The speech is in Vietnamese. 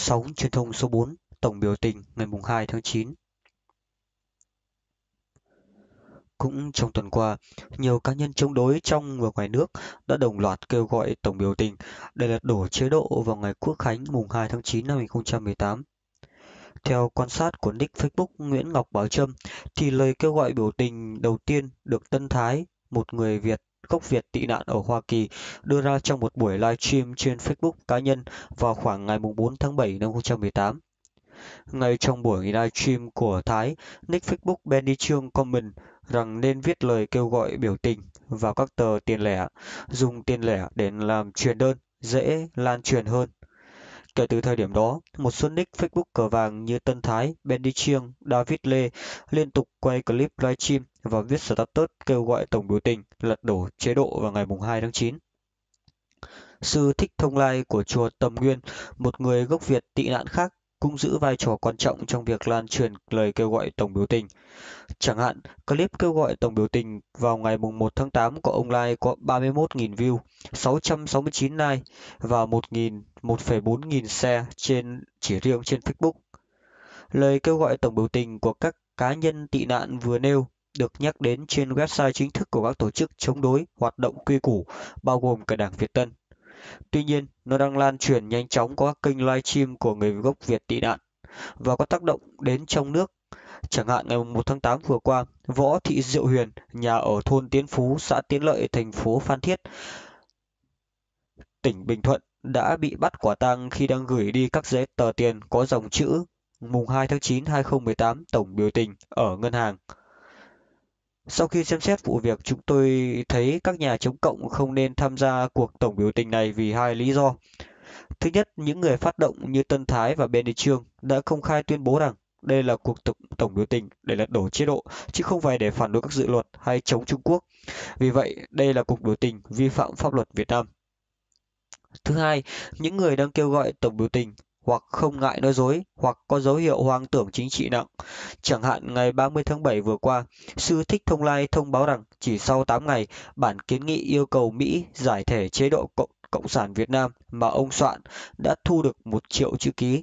Sóng truyền thông số 4, tổng biểu tình ngày 2 tháng 9 Cũng trong tuần qua, nhiều cá nhân chống đối trong và ngoài nước đã đồng loạt kêu gọi tổng biểu tình để lật đổ chế độ vào ngày Quốc khánh mùng 2 tháng 9 năm 2018. Theo quan sát của nick Facebook Nguyễn Ngọc Bảo Trâm, thì lời kêu gọi biểu tình đầu tiên được Tân Thái, một người Việt gốc Việt tị nạn ở Hoa Kỳ đưa ra trong một buổi livestream trên Facebook cá nhân vào khoảng ngày 4 tháng 7 năm 2018. Ngay trong buổi livestream của Thái, nick Facebook Benny Trương comment rằng nên viết lời kêu gọi biểu tình vào các tờ tiền lẻ, dùng tiền lẻ để làm truyền đơn dễ lan truyền hơn. Kể từ thời điểm đó, một số nick Facebook cờ vàng như Tân Thái, Benny Chiang, David Lê liên tục quay clip livestream và viết status kêu gọi tổng biểu tình lật đổ chế độ vào ngày 2 tháng 9. Sư Thích Thông Lai của chùa Tầm Nguyên, một người gốc Việt tị nạn khác, cũng giữ vai trò quan trọng trong việc lan truyền lời kêu gọi tổng biểu tình. Chẳng hạn, clip kêu gọi tổng biểu tình vào ngày 1 tháng 8 của ông Lai có 31.000 view, 669 like và 1.000 1,4 nghìn share trên chỉ riêng trên Facebook. Lời kêu gọi tổng biểu tình của các cá nhân tị nạn vừa nêu được nhắc đến trên website chính thức của các tổ chức chống đối hoạt động quy củ, bao gồm cả Đảng Việt Tân. Tuy nhiên, nó đang lan truyền nhanh chóng qua các kênh livestream của người gốc Việt tị nạn và có tác động đến trong nước. Chẳng hạn ngày 1 tháng 8 vừa qua, Võ Thị Diệu Huyền, nhà ở thôn Tiến Phú, xã Tiến Lợi, thành phố Phan Thiết, tỉnh Bình Thuận đã bị bắt quả tang khi đang gửi đi các giấy tờ tiền có dòng chữ mùng 2 tháng 9 2018 tổng biểu tình ở ngân hàng. Sau khi xem xét vụ việc, chúng tôi thấy các nhà chống cộng không nên tham gia cuộc tổng biểu tình này vì hai lý do. Thứ nhất, những người phát động như Tân Thái và Benny Trương đã công khai tuyên bố rằng đây là cuộc tổng, tổng biểu tình để lật đổ chế độ, chứ không phải để phản đối các dự luật hay chống Trung Quốc. Vì vậy, đây là cuộc biểu tình vi phạm pháp luật Việt Nam. Thứ hai, những người đang kêu gọi tổng biểu tình hoặc không ngại nói dối hoặc có dấu hiệu hoang tưởng chính trị nặng. Chẳng hạn ngày 30 tháng 7 vừa qua, Sư Thích Thông Lai thông báo rằng chỉ sau 8 ngày, bản kiến nghị yêu cầu Mỹ giải thể chế độ Cộng, Cộng sản Việt Nam mà ông soạn đã thu được một triệu chữ ký.